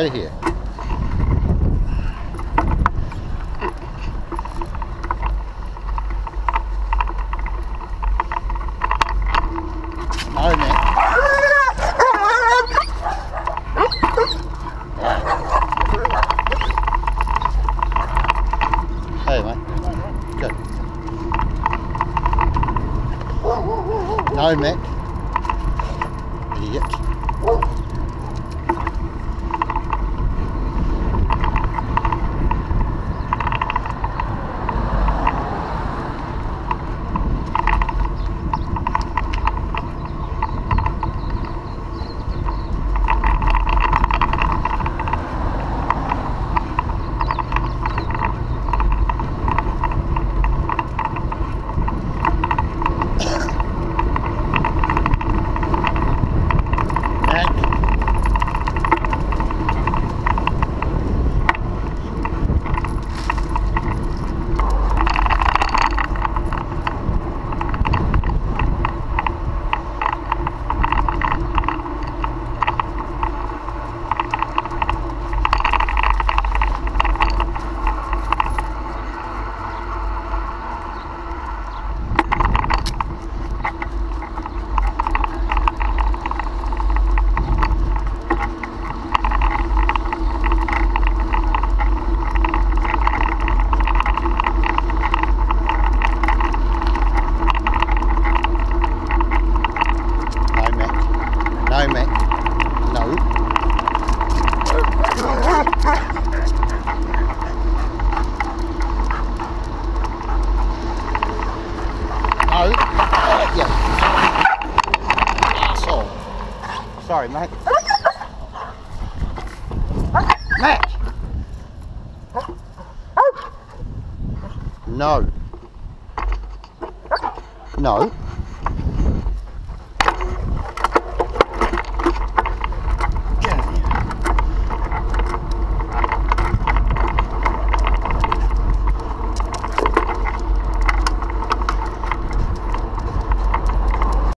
out of here. No, man. Hey, mate. Good. No, Mac. Idiot. Mac. No, Mac. No, Mac. No. No. Yeah. Asshole. Sorry, Mac. Mac. No. No.